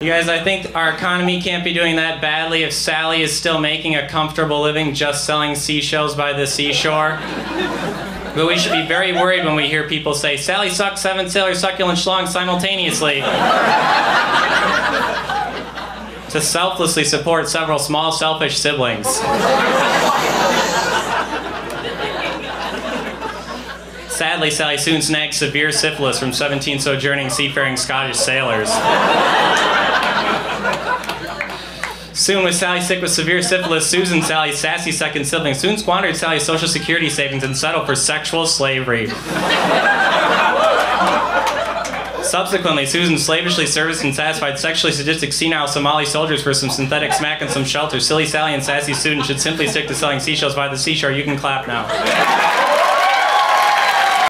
You guys, I think our economy can't be doing that badly if Sally is still making a comfortable living just selling seashells by the seashore. But we should be very worried when we hear people say, Sally sucks seven sailor succulent schlongs simultaneously. to selflessly support several small selfish siblings. Sadly, Sally soon snagged severe syphilis from 17 sojourning seafaring Scottish sailors. Soon, with Sally sick with severe syphilis, Susan, Sally's sassy second sibling, soon squandered Sally's social security savings and settled for sexual slavery. Subsequently, Susan slavishly serviced and satisfied sexually sadistic senile Somali soldiers for some synthetic smack and some shelter. Silly Sally and sassy Susan should simply stick to selling seashells by the seashore. You can clap now.